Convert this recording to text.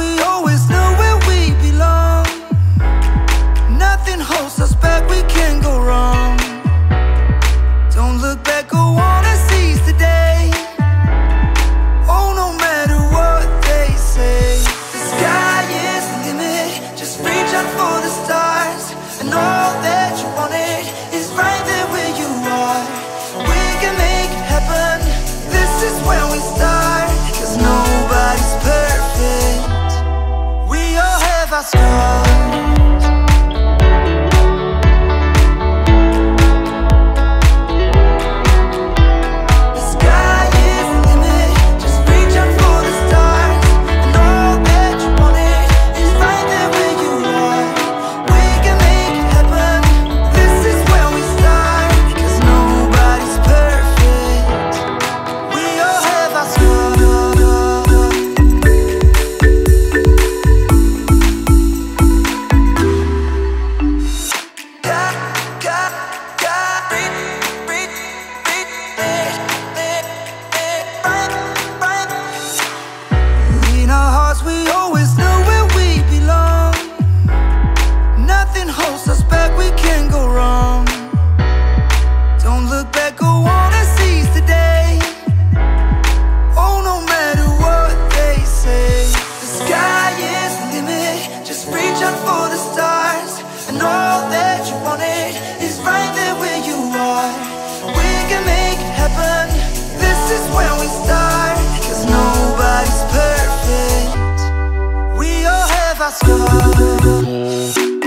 we always know where we belong. Nothing holds us back, we can't go wrong. Don't look back, go on and seize the day. Oh, no matter what they say. The sky is the limit, just reach out for the stars. And. lost. All